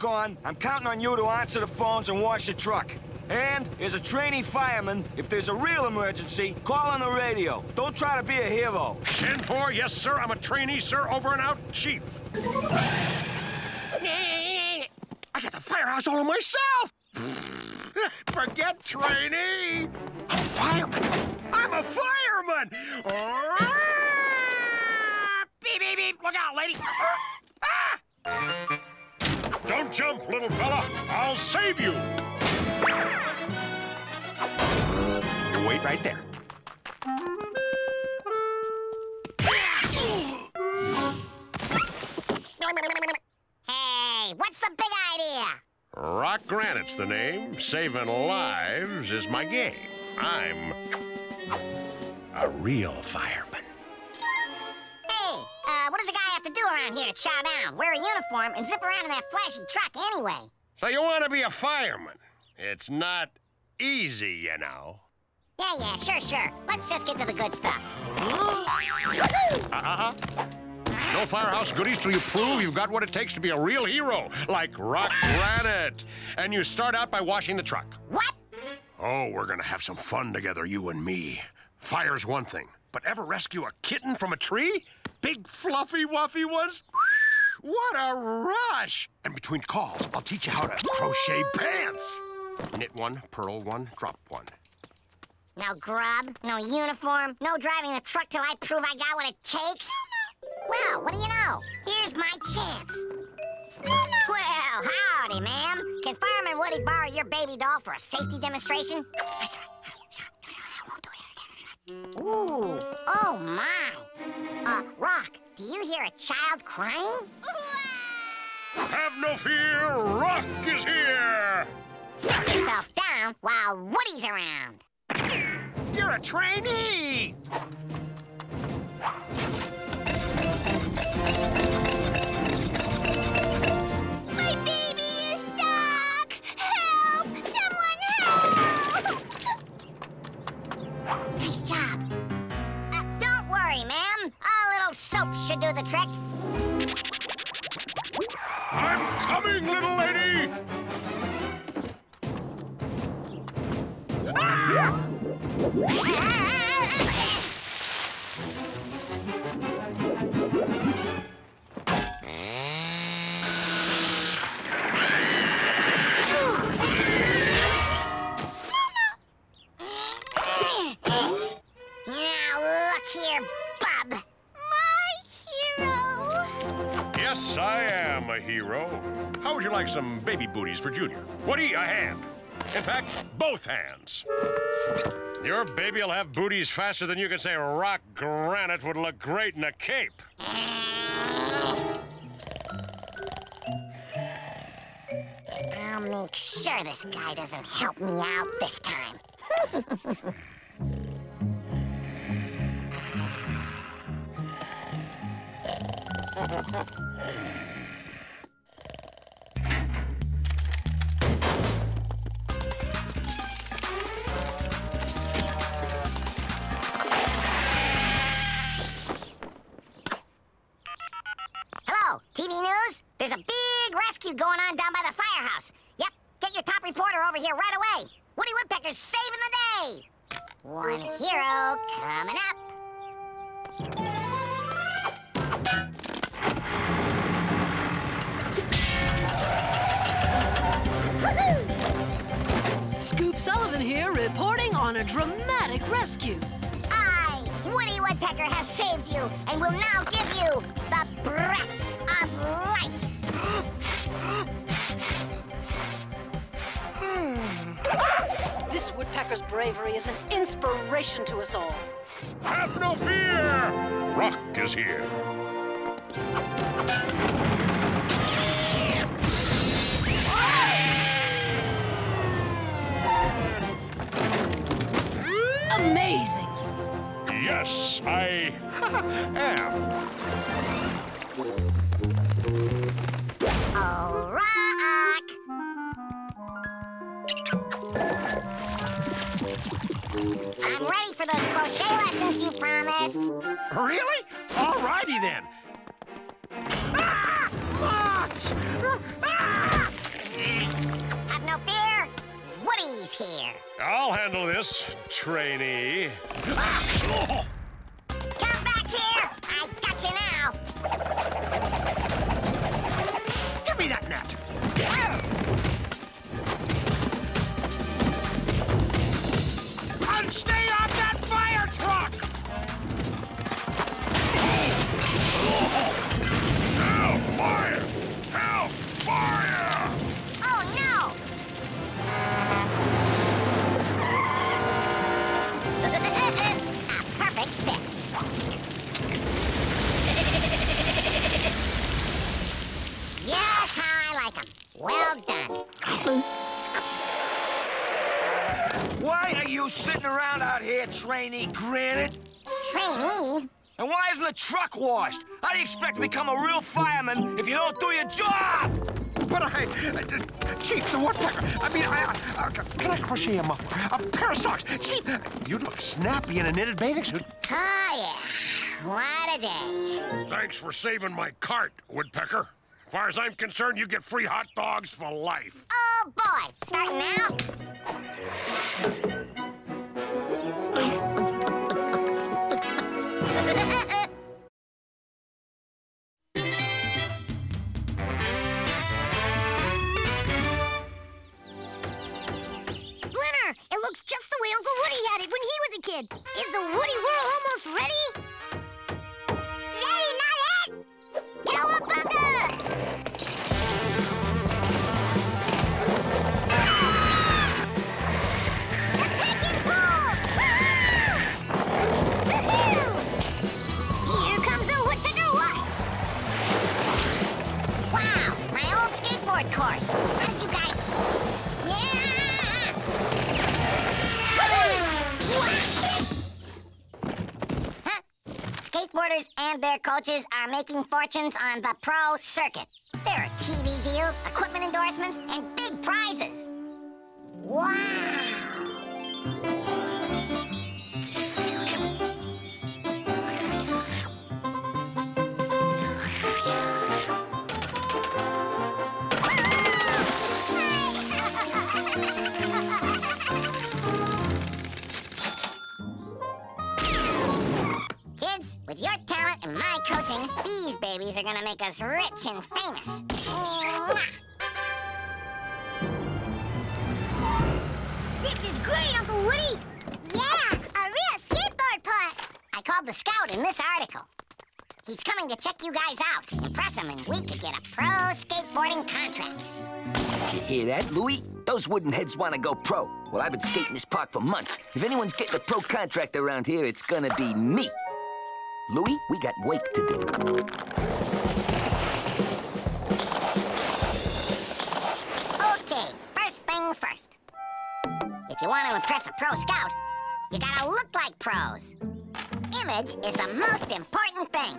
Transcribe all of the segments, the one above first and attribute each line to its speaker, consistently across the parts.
Speaker 1: gone, I'm counting on you to answer the phones and wash the truck. And, as a trainee fireman, if there's a real emergency, call on the radio. Don't try to be a hero.
Speaker 2: 10-4, yes, sir. I'm a trainee, sir. Over and out, chief. I got the firehouse all to myself. Forget trainee. I'm a fireman. I'm a fireman. Beep, beep, beep. Look out, lady. Ah! Don't jump, little fella. I'll save you. You wait right there.
Speaker 3: Hey, what's the big idea?
Speaker 2: Rock Granite's the name. Saving lives is my game. I'm a real fireman.
Speaker 3: Hey, uh, what does a guy have to do around here to chow down? Wear a uniform and zip around in that flashy truck anyway.
Speaker 2: So you want to be a fireman? It's not easy, you know.
Speaker 3: Yeah, yeah, sure, sure. Let's just get to the good stuff.
Speaker 2: Uh-uh. No firehouse goodies till you prove you've got what it takes to be a real hero, like Rock Granite. And you start out by washing the truck.
Speaker 3: What?
Speaker 2: Oh, we're gonna have some fun together, you and me. Fire's one thing, but ever rescue a kitten from a tree? Big, fluffy, wuffy ones? What a rush! And between calls, I'll teach you how to crochet pants. Knit one, purl one, drop one.
Speaker 3: No grub, no uniform, no driving the truck till I prove I got what it takes? Well, what do you know? Here's my chance. Well, howdy, ma'am. Can Fireman Woody borrow your baby doll for a safety demonstration? Ooh, oh my. Uh, Rock, do you hear a child crying?
Speaker 2: Have no fear, Rock is here!
Speaker 3: Sit yourself down while Woody's around.
Speaker 2: You're a trainee!
Speaker 3: Should do the trick.
Speaker 2: I'm coming, little lady!
Speaker 3: Now
Speaker 2: you like some baby booties for Junior? Woody, a hand. In fact, both hands. Your baby'll have booties faster than you can say rock granite would look great in a cape.
Speaker 3: I'll make sure this guy doesn't help me out this time.
Speaker 4: trainee
Speaker 5: Granite?
Speaker 3: Trainee?
Speaker 5: And why isn't the truck washed? How do you expect to become a real fireman if you don't do your job?
Speaker 4: But I... Uh, Chief, the woodpecker, I mean, I... Uh, can I crochet a muffler? A pair of socks? Chief, you look snappy in a knitted bathing suit.
Speaker 3: Oh, yeah. What a day.
Speaker 4: Thanks for saving my cart, woodpecker. As far as I'm concerned, you get free hot dogs for life.
Speaker 3: Oh, boy. Starting now?
Speaker 6: Looks just the way Uncle Woody had it when he was a kid. Is the Woody World almost ready?
Speaker 3: Ready, not yet.
Speaker 6: Cowabunga!
Speaker 3: Skateboarders and their coaches are making fortunes on the pro circuit. There are TV deals, equipment endorsements, and big prizes. Wow! Us rich and famous.
Speaker 6: This is great, Uncle Woody.
Speaker 3: Yeah, a real skateboard part. I called the scout in this article. He's coming to check you guys out, impress him, and we could get a pro skateboarding contract.
Speaker 1: Did you hear that, Louie? Those wooden heads want to go pro. Well, I've been skating this park for months. If anyone's getting a pro contract around here, it's gonna be me. Louie, we got work to do.
Speaker 3: First. If you want to impress a pro scout, you gotta look like pros. Image is the most important thing.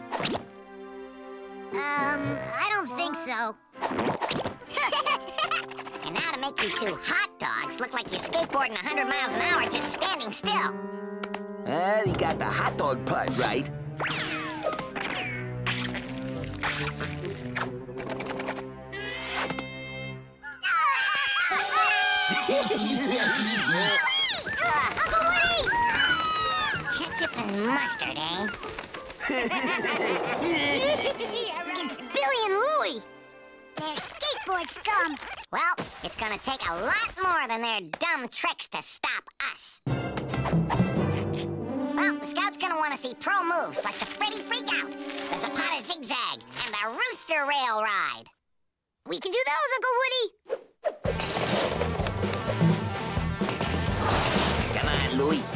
Speaker 6: Um, I don't think so.
Speaker 3: and now to make you two hot dogs look like you're skateboarding 100 miles an hour just standing still.
Speaker 1: Ah, you got the hot dog part right.
Speaker 3: Uncle Woody! Ketchup and mustard, eh?
Speaker 6: It's Billy and Louie.
Speaker 3: They're skateboard scum. Well, it's gonna take a lot more than their dumb tricks to stop us. Well, the scout's gonna want to see pro moves like the Freddy Freakout, the Zapata Zigzag, and the Rooster Rail Ride.
Speaker 6: We can do those, Uncle Woody.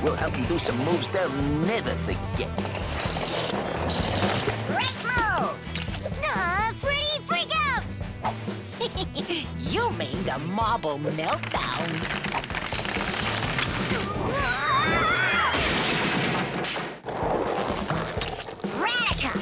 Speaker 1: We'll help them do some moves they'll never forget.
Speaker 3: Great move!
Speaker 6: Uh, Freddy Freak Out!
Speaker 7: You mean the marble meltdown?
Speaker 3: Radical!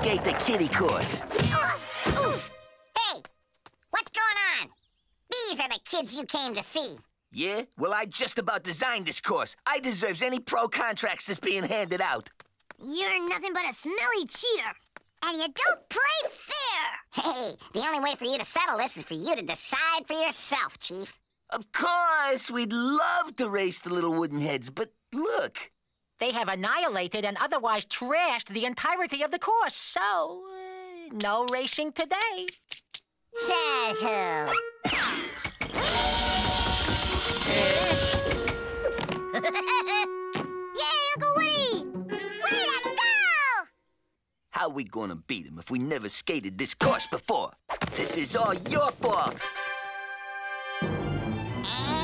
Speaker 1: skate the kitty course.
Speaker 3: Oof. Hey, what's going on? These are the kids you came to see.
Speaker 1: Yeah? Well, I just about designed this course. I deserves any pro contracts that's being handed out.
Speaker 6: You're nothing but a smelly cheater. And you don't play fair.
Speaker 3: Hey, the only way for you to settle this is for you to decide for yourself, Chief.
Speaker 1: Of course, we'd love to race the little wooden heads, but look.
Speaker 7: They have annihilated and otherwise trashed the entirety of the course, so uh, no racing today.
Speaker 3: Says who?
Speaker 6: Yay, Uncle Woody!
Speaker 3: Way to go!
Speaker 1: How are we gonna beat him if we never skated this course before? This is all your fault.
Speaker 3: And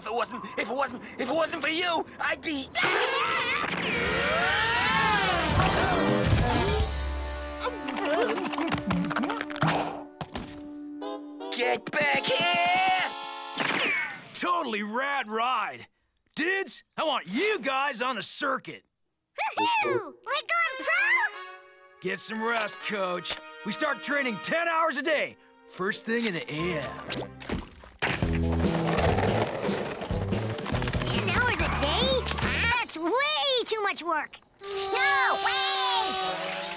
Speaker 1: if it wasn't, if it wasn't, if it wasn't for you. I'd be... Get back here!
Speaker 5: Totally rad ride. Dudes, I want you guys on the circuit.
Speaker 6: Woohoo! We're going pro?
Speaker 5: Get some rest, coach. We start training 10 hours a day. First thing in the AM.
Speaker 6: Too much work.
Speaker 3: No, wait!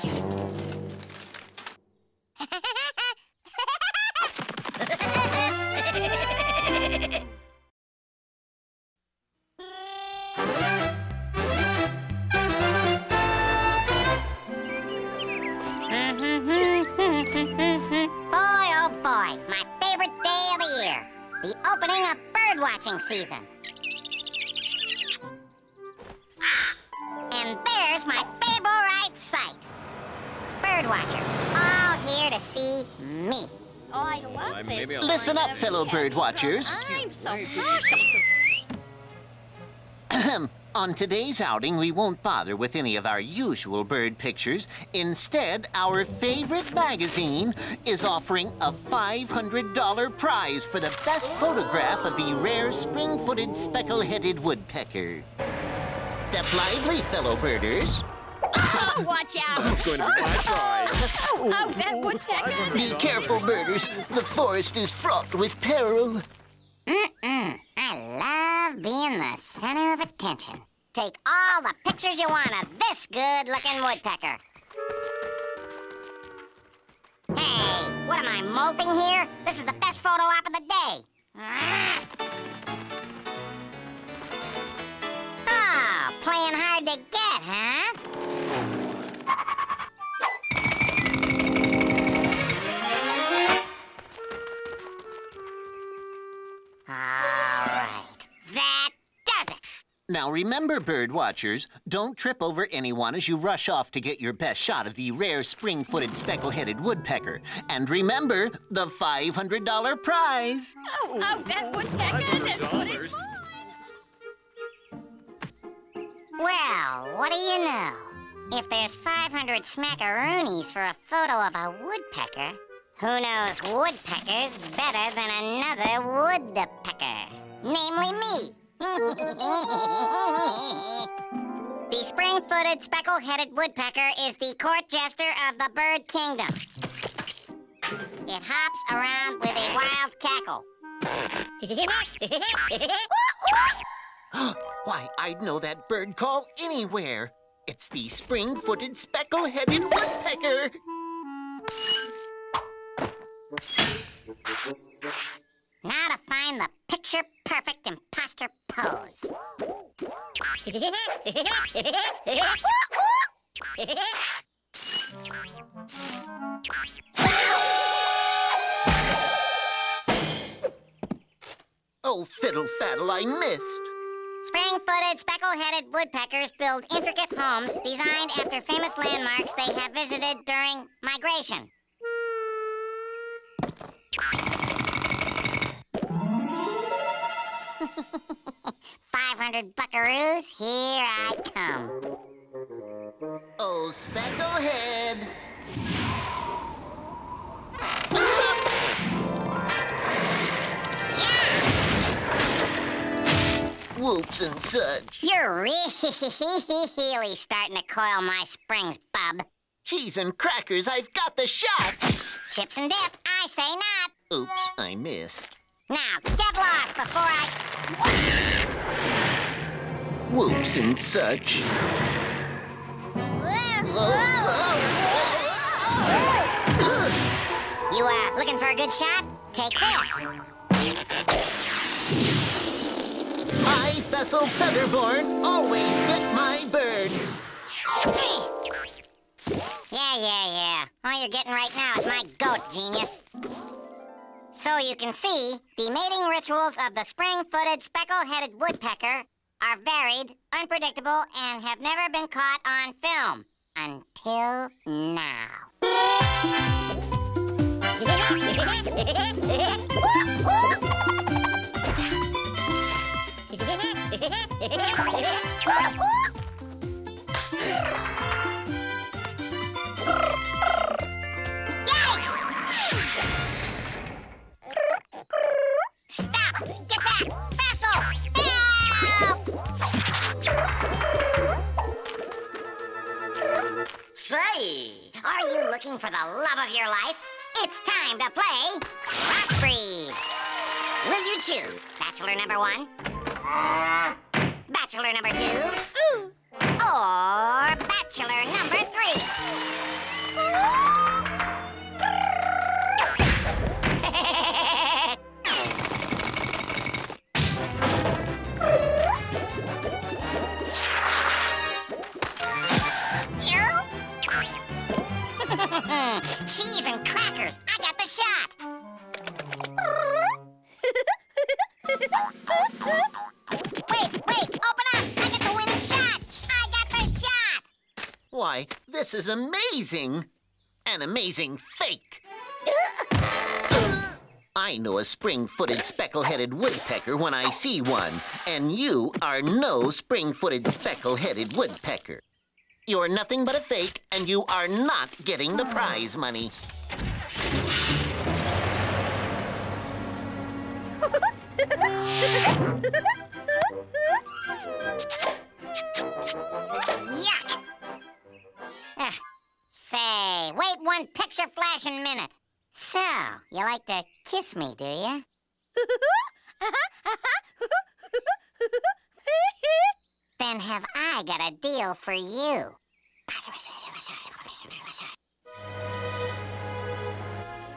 Speaker 8: Bird watchers.
Speaker 6: I'm so partial.
Speaker 8: On today's outing, we won't bother with any of our usual bird pictures. Instead, our favorite magazine is offering a $500 prize for the best photograph of the rare spring-footed speckle-headed woodpecker. Step lively, fellow birders.
Speaker 6: Oh, watch out. That's going to be my prize. Oh, oh, that woodpecker.
Speaker 8: Be careful, birders. The forest is fraught with peril.
Speaker 3: Mm-mm. I love being the center of attention. Take all the pictures you want of this good-looking woodpecker. Hey, what am I, molting here? This is the best photo op of the day. Ah, Oh, playing hard to get, huh?
Speaker 8: Now remember, bird watchers, don't trip over anyone as you rush off to get your best shot of the rare spring-footed speckle-headed woodpecker. And remember, the $500 prize.
Speaker 6: Oh, oh, that woodpecker. That's what it's.
Speaker 3: Well, what do you know? If there's 500 smackaroonies for a photo of a woodpecker, who knows woodpeckers better than another woodpecker? Namely me. the spring-footed, speckle-headed woodpecker is the court jester of the bird kingdom. It hops around with a wild cackle.
Speaker 8: Why, I'd know that bird call anywhere. It's the spring-footed, speckle-headed woodpecker.
Speaker 3: Now to find the picture-perfect imposter pose.
Speaker 8: Oh, fiddle faddle, I missed.
Speaker 3: Spring-footed, speckle-headed woodpeckers build intricate homes designed after famous landmarks they have visited during migration. Five hundred buckaroos, here I come.
Speaker 8: Oh, specklehead. Whoops and such.
Speaker 3: You're really starting to coil my springs, bub.
Speaker 8: Cheese and crackers, I've got the shot.
Speaker 3: Chips and dip, I say not.
Speaker 8: Oops, I missed.
Speaker 3: Now, get lost before I...
Speaker 8: Whoops and such.
Speaker 3: You, uh, looking for a good shot? Take this.
Speaker 8: I, Fessel Featherborn, always get my bird.
Speaker 3: Yeah, yeah, yeah. All you're getting right now is my goat, genius. So you can see, the mating rituals of the spring-footed, speckle-headed woodpecker are varied, unpredictable, and have never been caught on film. Until now. Say, are you looking for the love of your life? It's time to play Crossbreed. Will you choose Bachelor number one, Bachelor number two, or Bachelor number three? Mm, cheese and crackers. I got the shot. wait, wait, open up. I got the winning shot. I got the shot.
Speaker 8: Why, this is amazing. An amazing fake. I know a spring-footed, speckle-headed woodpecker when I see one, and you are no spring-footed, speckle-headed woodpecker. You're nothing but a fake, and you are not getting the prize money.
Speaker 3: Yuck. Ah, say, wait one picture flashing minute. So, you like to kiss me, do you? then have I got a deal for you.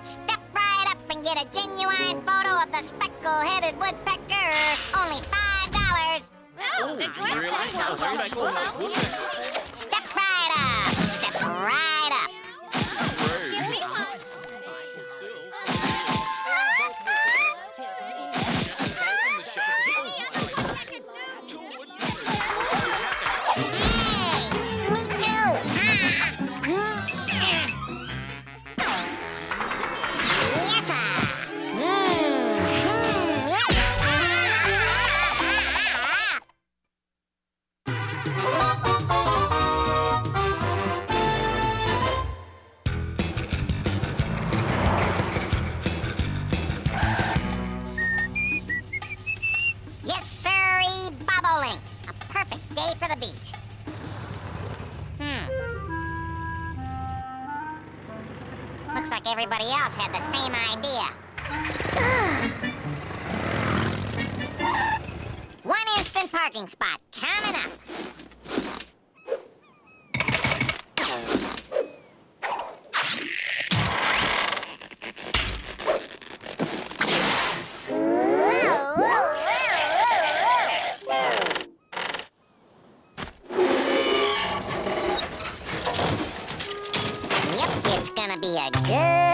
Speaker 3: Step right up and get a genuine photo of the speckle-headed woodpecker. Only five dollars. Oh, really? Step right up. Step right everybody else had the same idea. One instant parking spot coming up. It's gonna be a good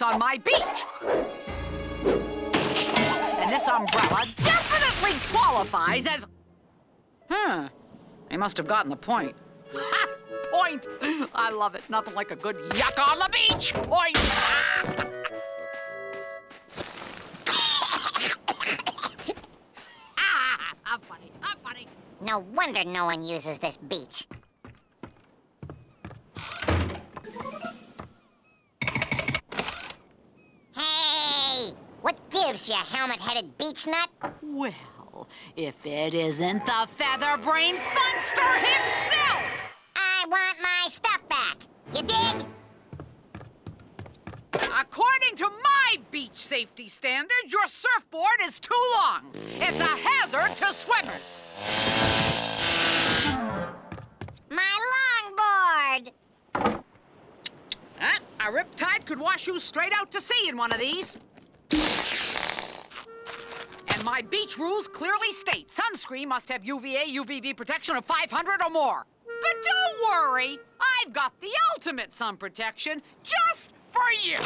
Speaker 9: on my beach. And this umbrella definitely qualifies as. Hmm. They must have gotten the point. Ha! Point! I love it. Nothing like a good yuck on the beach. Point! Ah, I'm funny. I'm funny.
Speaker 3: No wonder no one uses this beach. What gives, you helmet-headed beach nut?
Speaker 9: Well, if it isn't the featherbrain funster himself!
Speaker 3: I want my stuff back. You dig?
Speaker 9: According to my beach safety standards, your surfboard is too long. It's a hazard to swimmers.
Speaker 3: My longboard!
Speaker 9: Huh? A riptide could wash you straight out to sea in one of these. And my beach rules clearly state sunscreen must have UVA, UVB protection of 500 or more. But don't worry, I've got the ultimate sun protection just for you.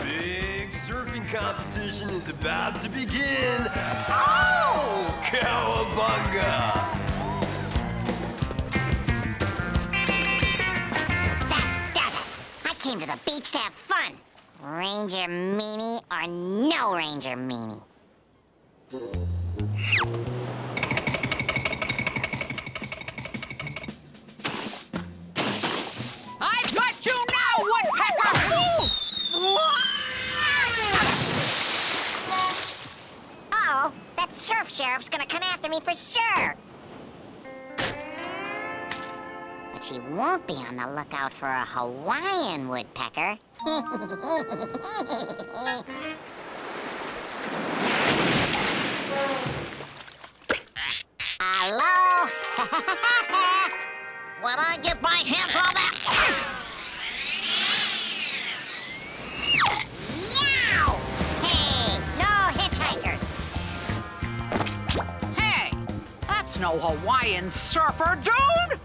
Speaker 10: Big surfing competition is about to begin. Oh, cowabunga!
Speaker 3: That does it! I came to the beach to have fun. Ranger meanie or no Ranger meanie. Surf sheriff's gonna come after me for sure. But she won't be on the lookout for a Hawaiian woodpecker. Hello? when I get my hands on that... no
Speaker 9: Hawaiian surfer, dude!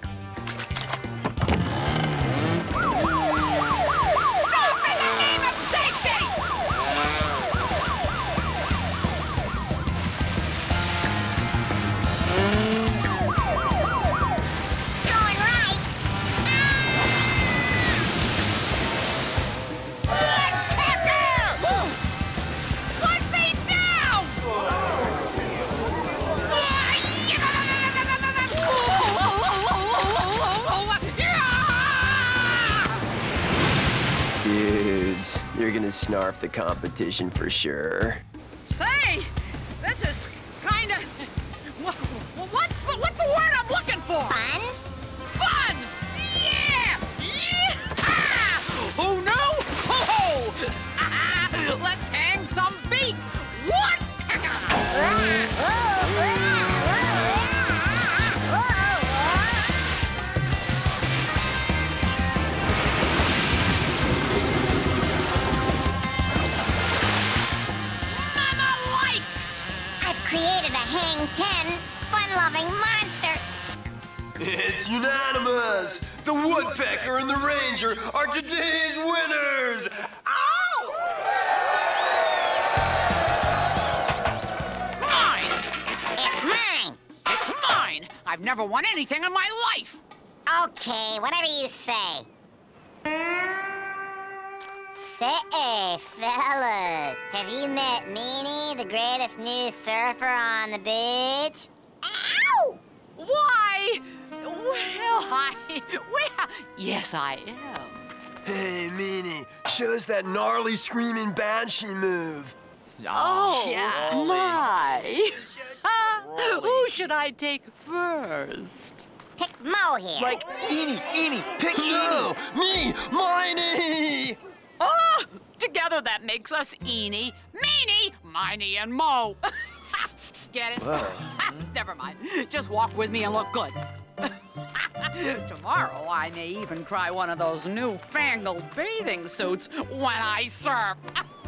Speaker 10: You're gonna snarf the competition for sure.
Speaker 9: Say, this is kinda... wha- wha- What's the, what's the word I'm looking for?
Speaker 3: Fun?
Speaker 9: Fun! Yeah! Yeah! Ah! Oh no! Ho ho! Let's hang some
Speaker 10: It's unanimous! The Woodpecker and the Ranger are today's winners! Ow!
Speaker 9: Mine!
Speaker 3: It's mine.
Speaker 9: It's mine! I've never won anything in my life!
Speaker 3: Okay, whatever you say. Say, fellas, have you met Meanie, the greatest new surfer on the beach? Ow!
Speaker 9: Why? Well, I. Well, yes, I am.
Speaker 10: Hey, Meanie, show us that gnarly screaming banshee move.
Speaker 9: Oh,
Speaker 10: yeah.
Speaker 9: my. Who should I take first?
Speaker 3: Pick Mo here.
Speaker 1: Like, Eenie, Eenie, pick
Speaker 10: No,
Speaker 1: Eenie!
Speaker 10: me, Miney!
Speaker 9: Oh, together that makes us Eenie, Meanie, Miney, and Mo. Get it? Never mind. Just walk with me and look good. Tomorrow, I may even try one of those newfangled bathing suits when I surf.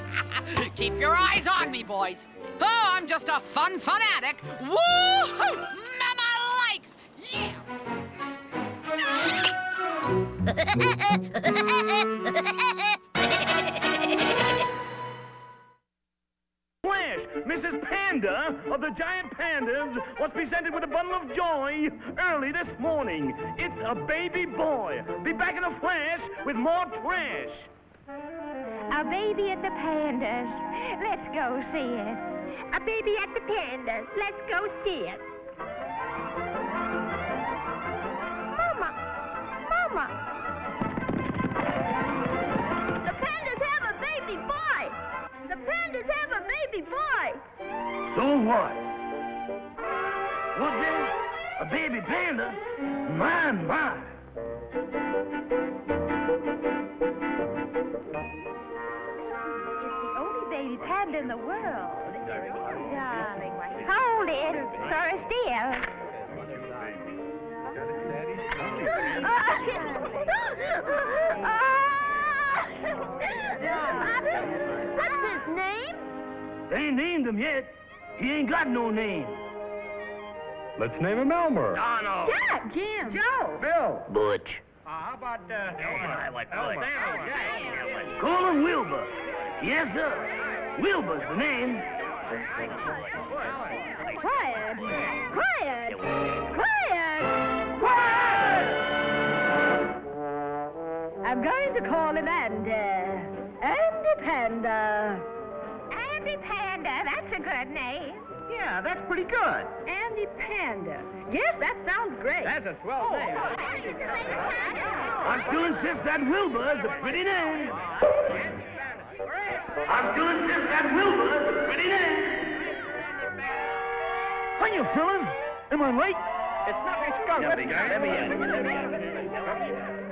Speaker 9: Keep your eyes on me, boys. Oh, I'm just a fun fanatic. Woo-hoo! Mama likes! Yeah!
Speaker 11: Mrs. Panda of the Giant Pandas was presented with a bundle of joy early this morning. It's a baby boy. Be back in a flash with more trash.
Speaker 12: A baby at the pandas. Let's go see it. A baby at the pandas. Let's go see it. Mama! Mama! The pandas have a baby boy!
Speaker 11: So what? What's that? A baby panda? My, my.
Speaker 12: It's the only baby panda in the world. Oh, darling, hold it for a still. What's his name?
Speaker 11: They ain't named him yet. He ain't got no name. Let's name him Elmer. No, no.
Speaker 12: Jack, Jim, Joe.
Speaker 11: Bill.
Speaker 8: Butch.
Speaker 11: how about, uh, Call him Wilbur. Yes, sir. Wilbur's the name.
Speaker 12: Quiet, quiet, quiet. I'm going to call him Andy. Andy Panda. Andy Panda, that's a good name.
Speaker 11: Yeah, that's pretty good.
Speaker 12: Andy Panda. Yes, that sounds great.
Speaker 11: That's a swell oh, name.
Speaker 12: Oh, Andy's a.
Speaker 11: I still insist that Wilbur is a pretty name. I still insist that Wilbur is a pretty name. Hiya, fellas. Am I late? It's not my skunk. Let me Let me in. Let me in.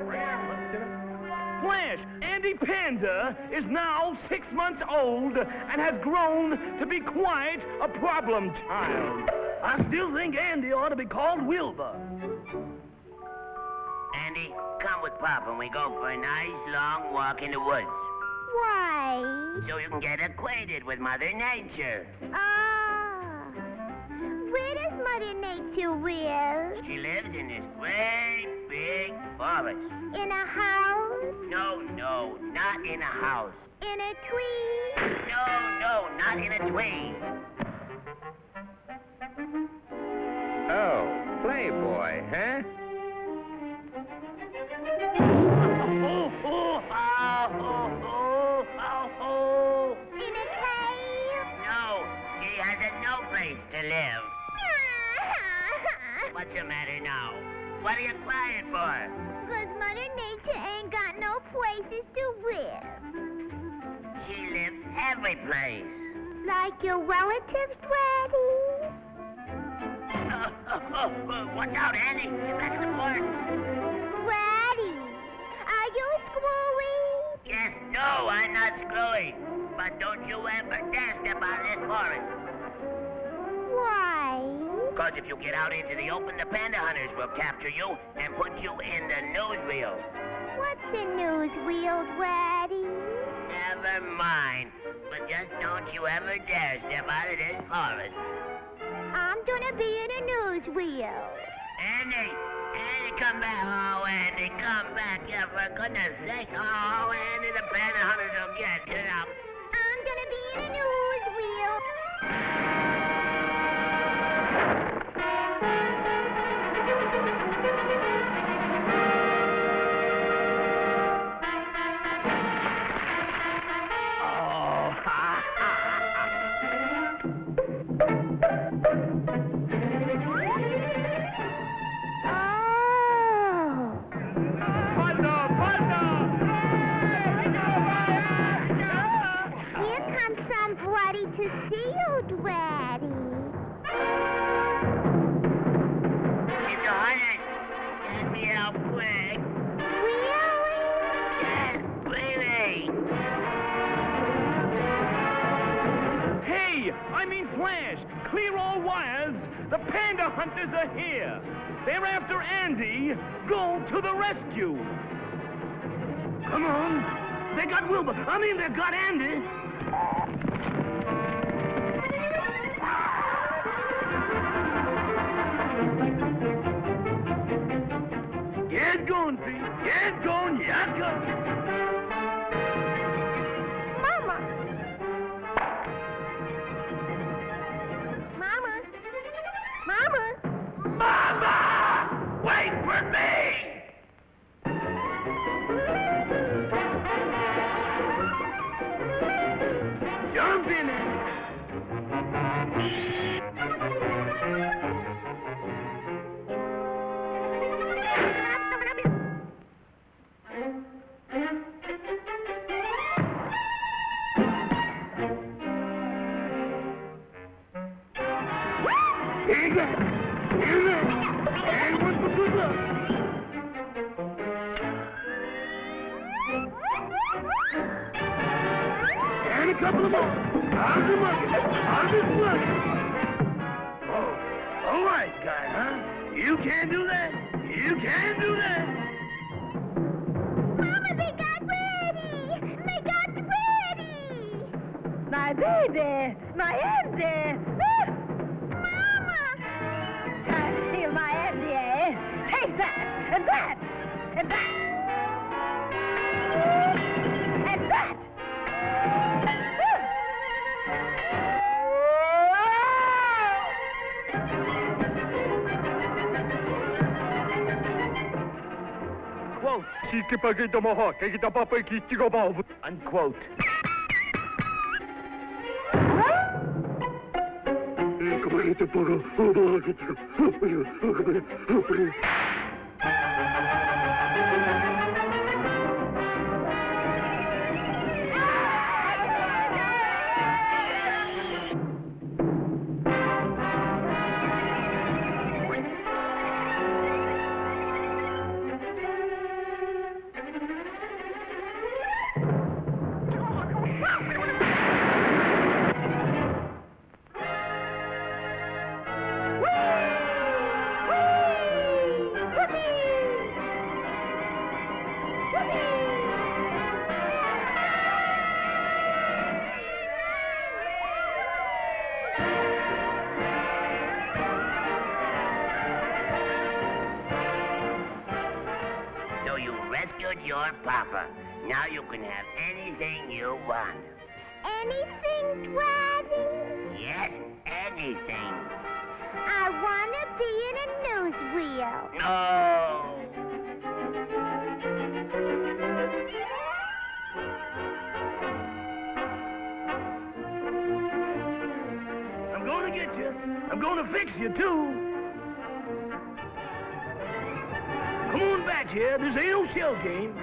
Speaker 11: Flash, Andy Panda is now six months old and has grown to be quite a problem child. I still think Andy ought to be called Wilbur.
Speaker 13: Andy, come with Pop and we go for a nice long walk in the woods.
Speaker 12: Why?
Speaker 13: So you can get acquainted with Mother Nature.
Speaker 12: Ah. Where does Mother Nature live?
Speaker 13: She lives in this great big forest.
Speaker 12: In a house?
Speaker 13: No, no, not in a house.
Speaker 12: In a tree?
Speaker 13: No, no, not in a tree.
Speaker 11: Oh, Playboy, huh?
Speaker 13: Oh, oh, oh, oh, oh, oh, oh.
Speaker 12: In a cave?
Speaker 13: No, she has a no place to live. What's the matter now? What are you crying for?
Speaker 12: Cause Mother Nature ain't got no places to live.
Speaker 13: She lives every place.
Speaker 12: Like your relatives, Daddy?
Speaker 13: Watch out, Andy. Get back in the forest.
Speaker 12: Daddy, are you screwy?
Speaker 13: Yes, no, I'm not screwy. But don't you ever dare step out of this forest.
Speaker 12: Why?
Speaker 13: Because if you get out into the open, the panda hunters will capture you and put you in the newsreel.
Speaker 12: What's a newsreel, Daddy?
Speaker 13: Never mind. But just don't you ever dare step out of this forest.
Speaker 12: I'm gonna be in a newsreel.
Speaker 13: Andy, Andy, come back. Oh, Andy, come back. Yeah, for goodness sake. Oh, Andy, the panda hunters will get you know.
Speaker 6: I'm gonna be in a news
Speaker 11: panda hunters are here. They're after Andy. Go to the rescue. Come on. They got Wilbur. I mean, they got Andy. Get going, Pete. Get going, couple of more. The monkey? Oh, a guy, huh? You can't do that. You can't do that.
Speaker 6: Mama, they got. They got.
Speaker 12: My baby, my Andy. Ah,
Speaker 6: Mama.
Speaker 12: to steal my eh? Take that, and that, and that. ikipagay damaha
Speaker 11: kay kita papay kichiga maabot. Unquote.
Speaker 13: Kapalit ang paro. Bakit ako? Kapalit. Kapalit. Now you can have anything you want.
Speaker 6: Anything, Daddy?
Speaker 13: Yes, anything.
Speaker 6: I want to be in a news wheel.
Speaker 13: No.
Speaker 11: I'm going to get you. I'm going to fix you, too. Come on back here. This ain't no shell game.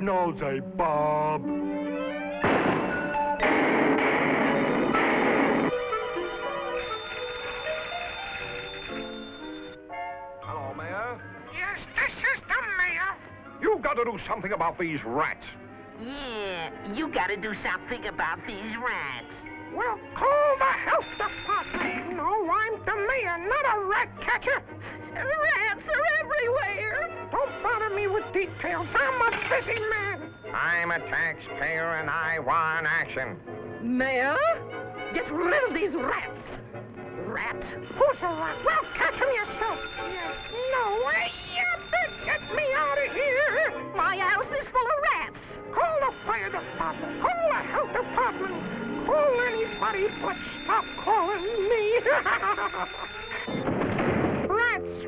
Speaker 14: Not get nosy, Bob.
Speaker 4: Hello, Mayor.
Speaker 15: Yes, this is the mayor.
Speaker 4: You've got to do something about these rats.
Speaker 13: Yeah, you gotta do something about these rats.
Speaker 15: Well, call the health department. No, I'm the mayor, not a rat catcher. Rats are everywhere. Don't bother me with details. I'm a busy man.
Speaker 2: I'm a taxpayer and I want action.
Speaker 15: Mayor, get rid of these rats. Rats? Who's a rat? Well, catch him yourself. Yeah. No way. You better get me out of here. My house is full of rats. Call the fire department. Call the health department. Call anybody, but stop calling me.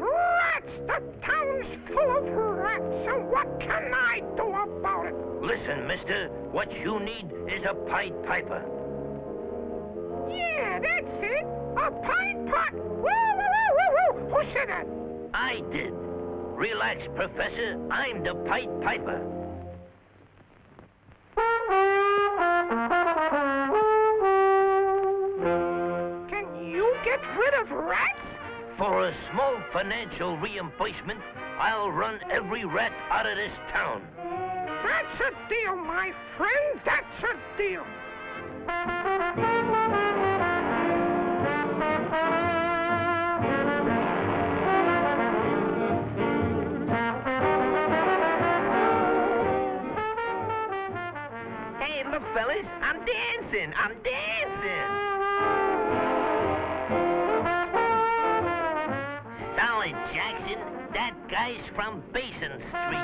Speaker 15: rats. The town's full of rats. And what can I do about it?
Speaker 2: Listen, mister, what you need is a Pied Piper.
Speaker 15: Yeah, that's it. A pine pot. Woo, woo, woo, woo, woo. Who said that?
Speaker 2: I did. Relax, Professor. I'm the Pied Piper.
Speaker 15: Can you get rid of rats?
Speaker 2: For a small financial reimbursement, I'll run every rat out of this town.
Speaker 15: That's a deal, my friend. That's a deal.
Speaker 13: Hey, look, fellas, I'm dancing. I'm dancing.
Speaker 2: Guy's from Basin Street.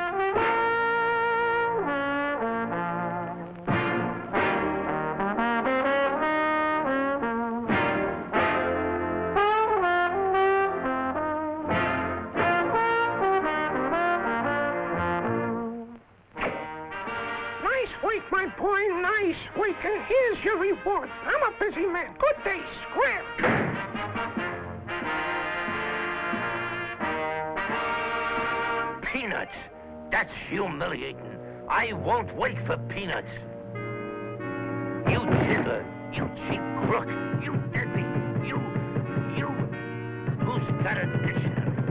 Speaker 15: My boy. Nice work. And here's your reward. I'm a busy man. Good day, Square.
Speaker 2: Peanuts. That's humiliating. I won't wait for peanuts. You chiseler. You cheap crook. You deadbeat. You. You. Who's got a dictionary?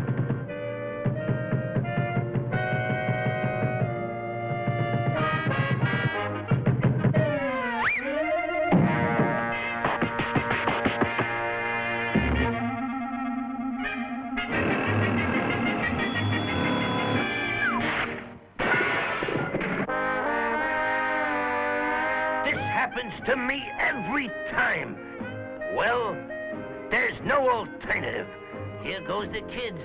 Speaker 2: The kids.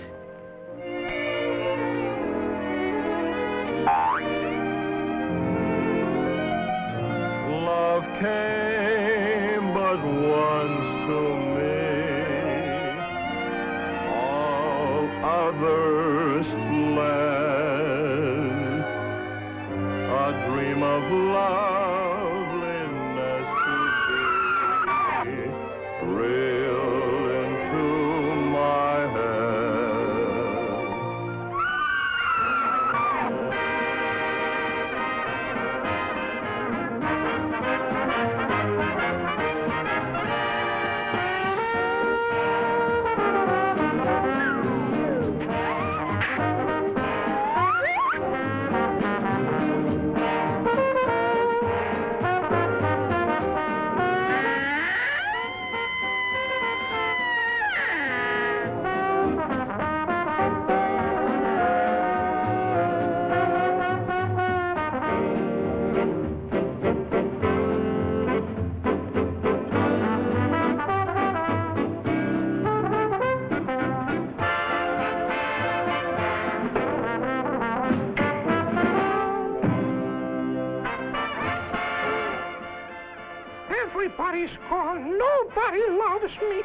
Speaker 15: Everybody's gone. Oh, nobody loves me.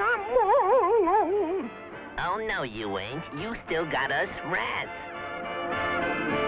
Speaker 15: I'm all alone.
Speaker 13: Oh, no, you ain't. You still got us rats.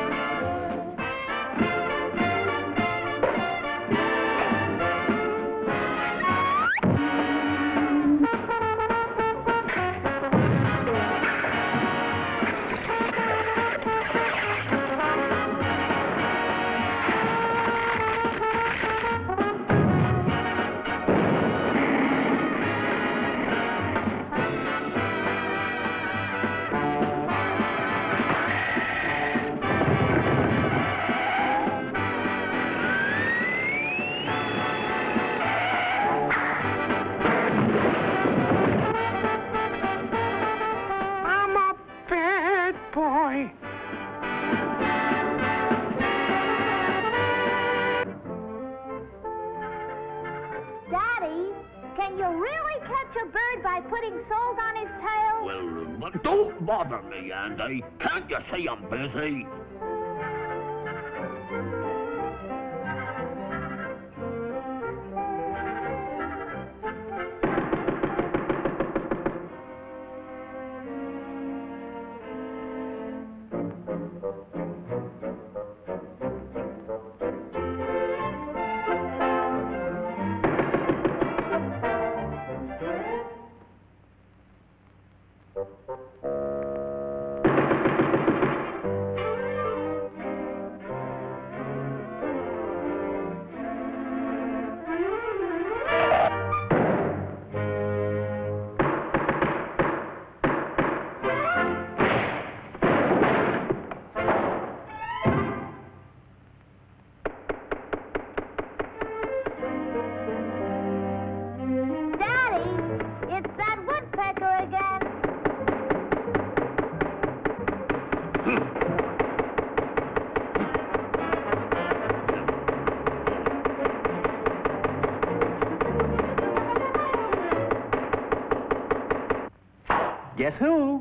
Speaker 2: Guess who?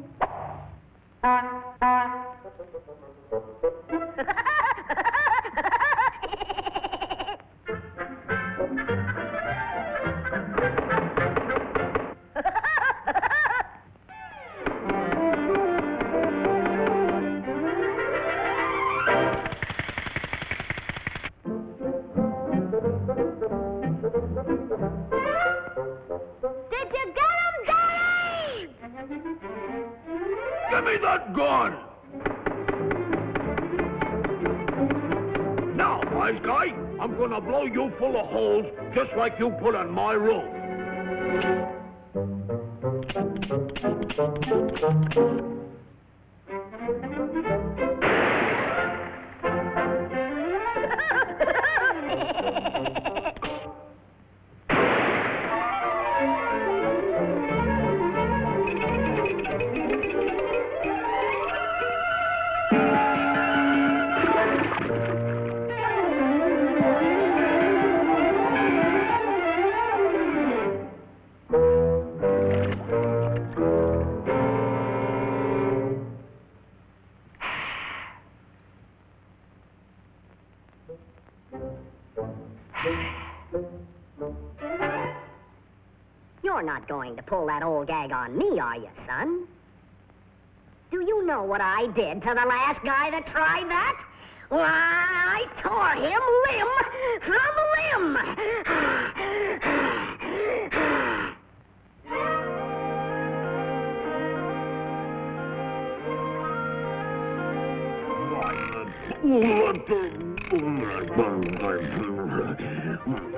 Speaker 16: Like you put on my roof.
Speaker 17: You're not going to pull that old gag on me, are you, son? Do you know what I did to the last guy that tried that? Why, I tore him limb from limb!
Speaker 18: Oh my god, I'm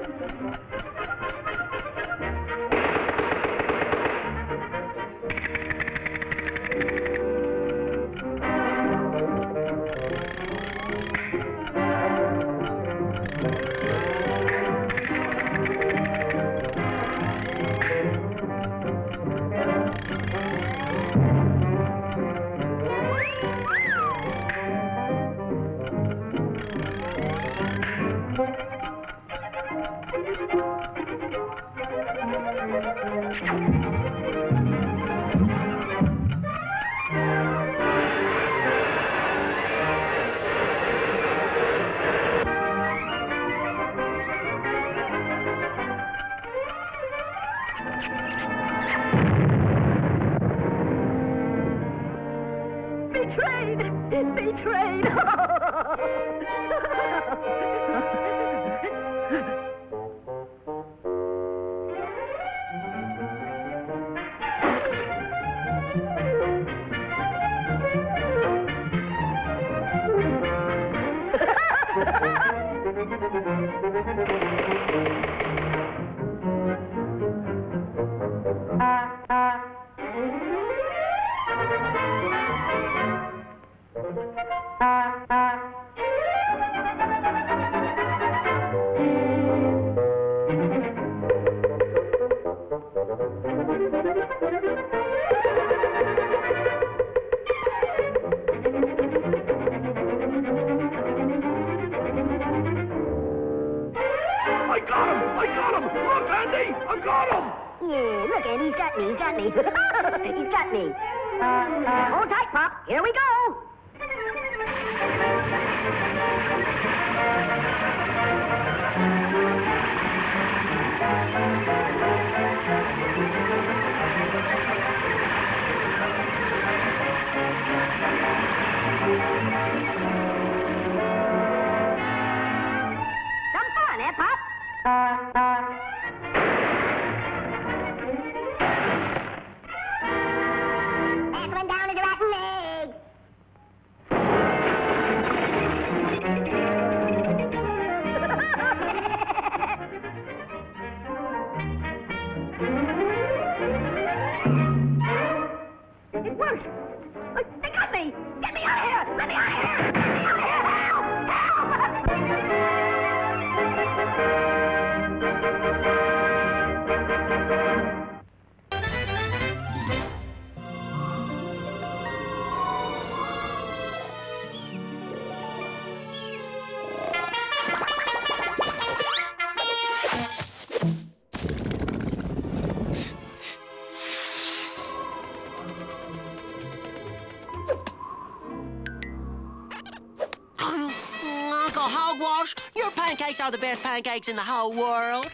Speaker 18: are the best pancakes in the whole world.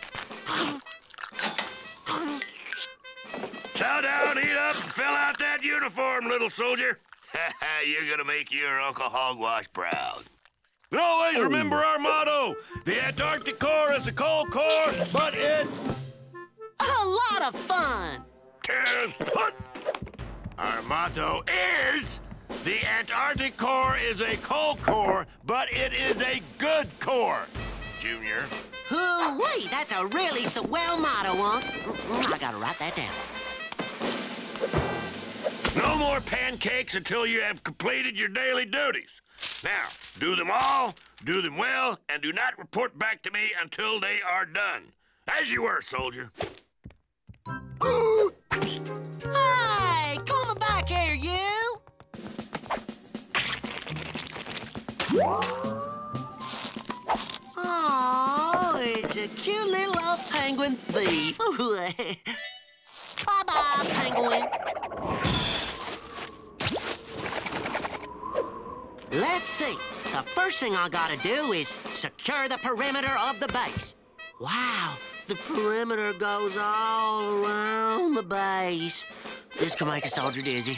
Speaker 2: Chow down, eat up, and fill out that uniform, little soldier. You're gonna make your Uncle Hogwash proud. And always oh. remember our motto: the Antarctic corps is a cold core, but it's
Speaker 18: A lot of fun.
Speaker 2: is. Our motto is: the Antarctic corps is a cold core, but it is a good core. Junior.
Speaker 18: Wait, that's a really swell motto, Unc. Mm, I gotta write that down.
Speaker 2: No more pancakes until you have completed your daily duties. Now, do them all, do them well, and do not report back to me until they are done. As you were, soldier.
Speaker 18: Hey, come back here, you! Penguin thief. Bye-bye, penguin. Let's see. The first thing I gotta do is secure the perimeter of the base. Wow, the perimeter goes all around the base. This can make a soldier dizzy.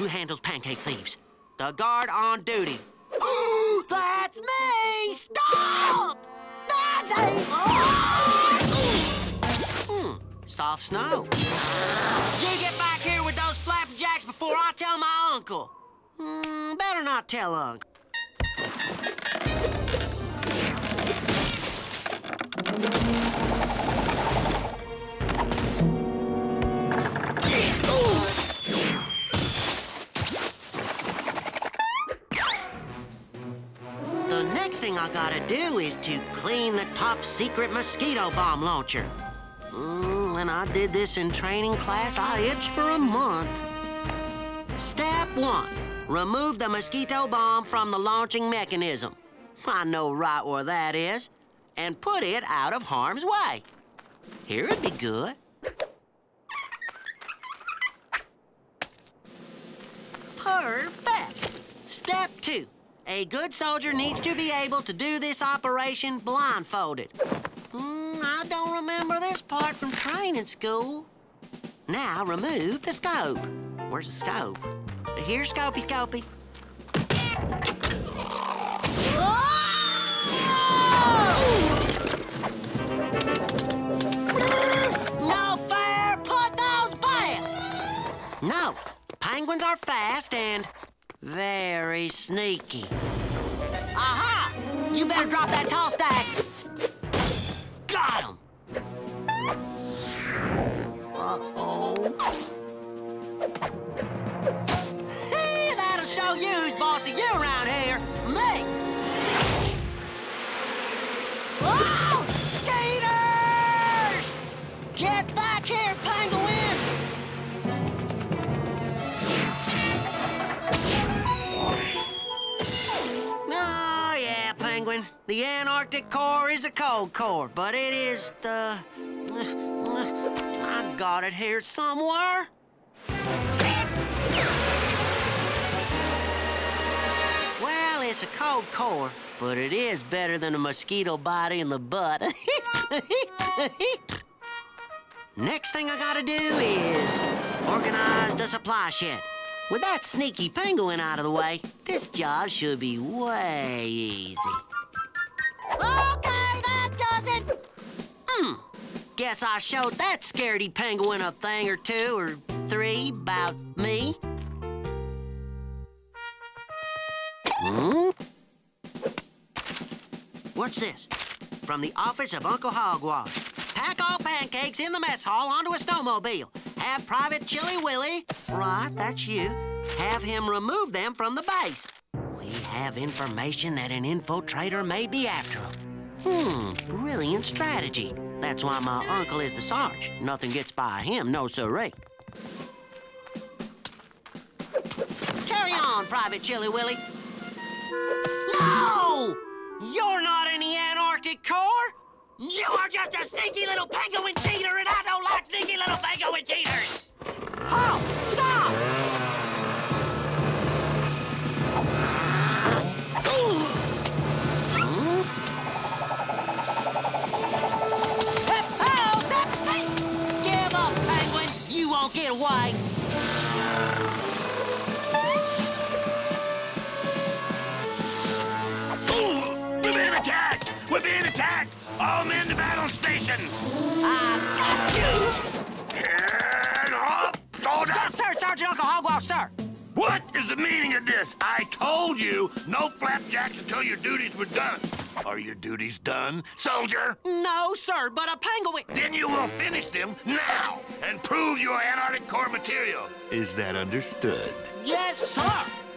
Speaker 18: Who handles pancake thieves? The guard on duty. That's me! Stop! Hmm, soft snow. You get back here with those flapjacks before I tell my uncle. Hmm, better not tell Unc. Gotta do is to clean the top secret mosquito bomb launcher. Mm, when I did this in training class, I itched for a month. Step one, remove the mosquito bomb from the launching mechanism. I know right where that is. And put it out of harm's way. Here it'd be good. Perfect. Step two. A good soldier needs to be able to do this operation blindfolded. Hmm, I don't remember this part from training school. Now remove the scope. Where's the scope? Here's Scopey Scopey. No fair! Put those back! No, penguins are fast and very sneaky. Aha! You better drop that tall stack. Got him! Uh-oh. Hey, that'll show you who's boss of you around here. Me! Oh! Skater! Back here, penguin. The Antarctic corps is a cold core, but it is the... I got it here somewhere. Well, it's a cold core, but it is better than a mosquito bite in the butt. Next thing I gotta do is organize the supply shed. With that sneaky penguin out of the way, this job should be way easy. Guess I showed that scaredy penguin a thing or two or three about me. Hmm? What's this? From the office of Uncle Hogwash. Pack all pancakes in the mess hall onto a snowmobile. Have Private Chilly Willy, right, that's you, have him remove them from the base. We have information that an infiltrator may be after him. Hmm, brilliant strategy. That's why my uncle is the Sarge. Nothing gets by him, no siree. Carry on, Private Chilly Willy. No! You're not in the Antarctic corps! You are just a sneaky little penguin cheater, and I don't like sneaky little penguin cheaters! Oh, stop! You won't!
Speaker 2: We're being attacked! We're being attacked! All men to battle stations!
Speaker 18: I got you!
Speaker 2: And up, soldier!
Speaker 18: Yes, sir, Sergeant Uncle Hogwash, sir!
Speaker 2: What is the meaning of this? I told you no flapjacks until your duties were done. Are your duties done, soldier?
Speaker 18: No, sir, but a penguin...
Speaker 2: Then you will finish them now and prove your Antarctic corps material. Is that understood?
Speaker 18: Yes, sir!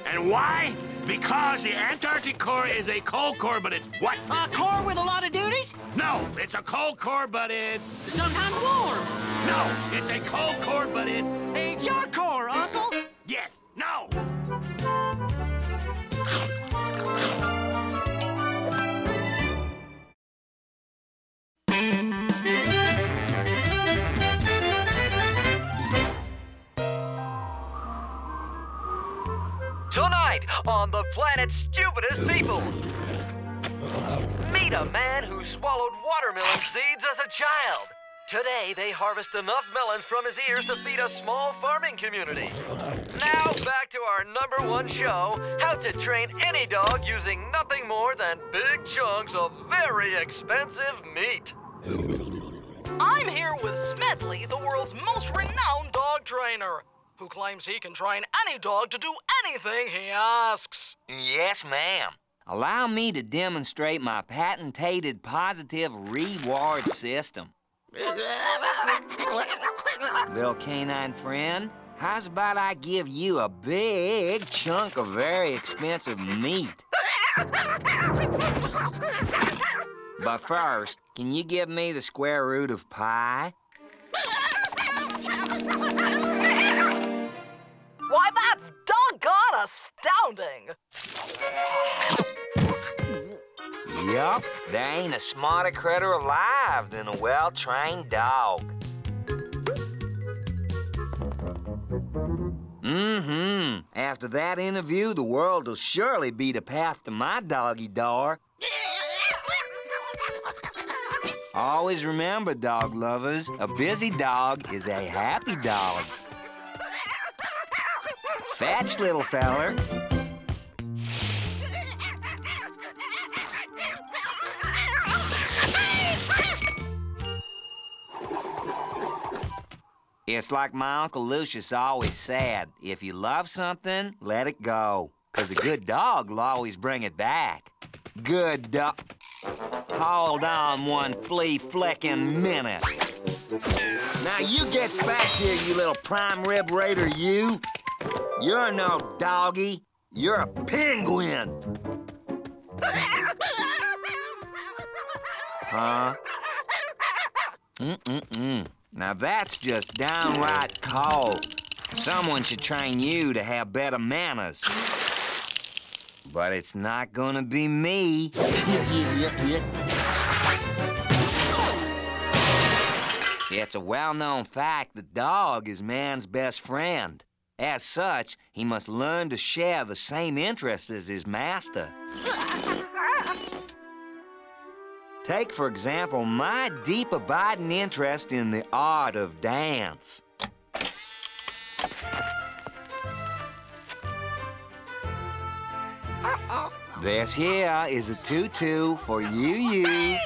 Speaker 2: And why? Because the Antarctic corps is a cold core, but it's what?
Speaker 18: A core with a lot of duties?
Speaker 2: No, it's a cold core, but it's...
Speaker 18: Sometimes warm.
Speaker 2: No, it's a cold core, but it's...
Speaker 18: It's your core, Uncle.
Speaker 2: Yes,
Speaker 19: Tonight on the planet's stupidest people. Meet a man who swallowed watermelon seeds as a child. Today, they harvest enough melons from his ears to feed a small farming community. Now, back to our number one show how to train any dog using nothing more than big chunks of very expensive meat.
Speaker 20: I'm here with Smedley, the world's most renowned dog trainer, who claims he can train any dog to do anything he asks.
Speaker 1: Yes, ma'am. Allow me to demonstrate my patented positive reward system. Little canine friend, how's about I give you a big chunk of very expensive meat? But first, can you give me the square root of pi?
Speaker 20: Why, that's doggone astounding!
Speaker 1: Yup, there ain't a smarter critter alive than a well-trained dog. Mm-hmm. After that interview, the world will surely be the path to my doggy door. Always remember, dog lovers, a busy dog is a happy dog. Fetch, little feller. It's like my Uncle Lucius always said, if you love something, let it go. Because a good dog will always bring it back. Good dog. Hold on one flea-flicking minute. Now you get back here, you little prime rib raider, you. You're no doggy. You're a penguin. Huh? Mm-mm-mm. Now that's just downright cold. Someone should train you to have better manners. But it's not gonna be me. It's a well-known fact that dog is man's best friend. As such, he must learn to share the same interests as his master. Take, for example, my deep abiding interest in the art of dance. This here is a tutu for you, you.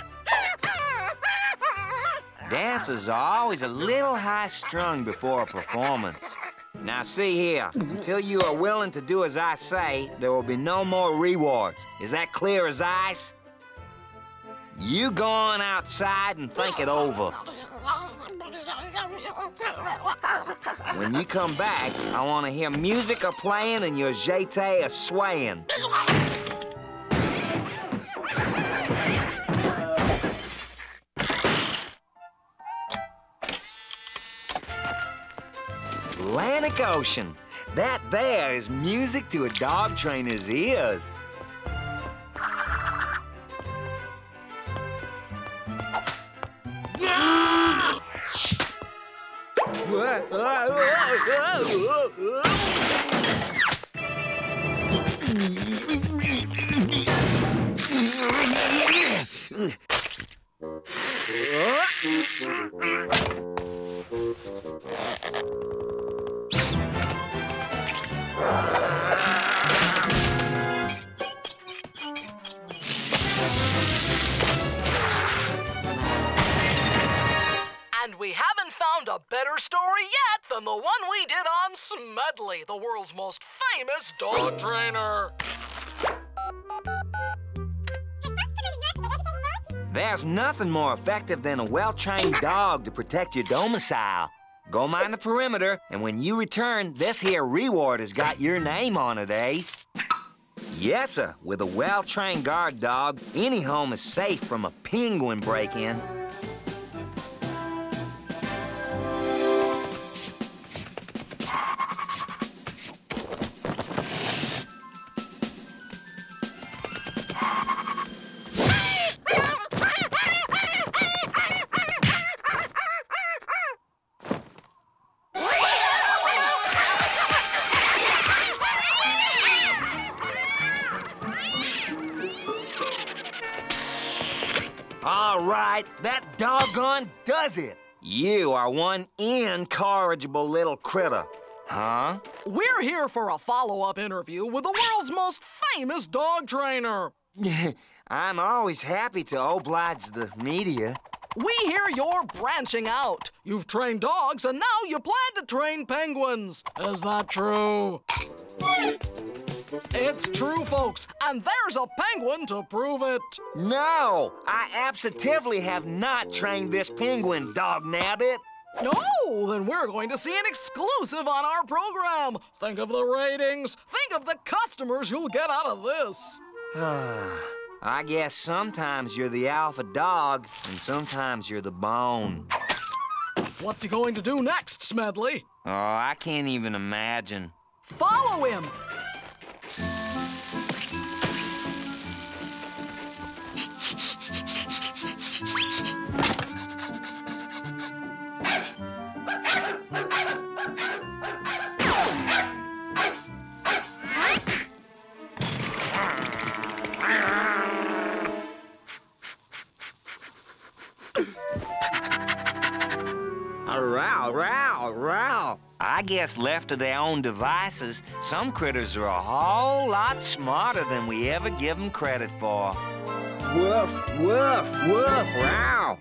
Speaker 1: Dancers are always a little high-strung before a performance. Now see here, until you are willing to do as I say, there will be no more rewards. Is that clear as ice? You go on outside and think it over. When you come back, I want to hear music a playing and your jeté a Ocean. That there is music to a dog trainer's ears. Nothing more effective than a well-trained dog to protect your domicile. Go mind the perimeter, and when you return, this here reward has got your name on it, Ace. Yes, sir. With a well-trained guard dog, any home is safe from a penguin break-in. All right, that doggone does it. You are one incorrigible little critter. Huh?
Speaker 20: We're here for a follow-up interview with the world's most famous dog trainer.
Speaker 1: I'm always happy to oblige the media.
Speaker 20: We hear you're branching out. You've trained dogs, and now you plan to train penguins. Is that true? It's true, folks, and there's a penguin to prove it.
Speaker 1: No, I absolutely have not trained this penguin, dog nabbit.
Speaker 20: No, then we're going to see an exclusive on our program. Think of the ratings. Think of the customers you'll get out of this.
Speaker 1: I guess sometimes you're the alpha dog, and sometimes you're the bone.
Speaker 20: What's he going to do next, Smedley?
Speaker 1: Oh, I can't even imagine.
Speaker 20: Follow him.
Speaker 1: Row, row, row. I guess left to their own devices, some critters are a whole lot smarter than we ever give them credit for. Woof, woof, woof, row.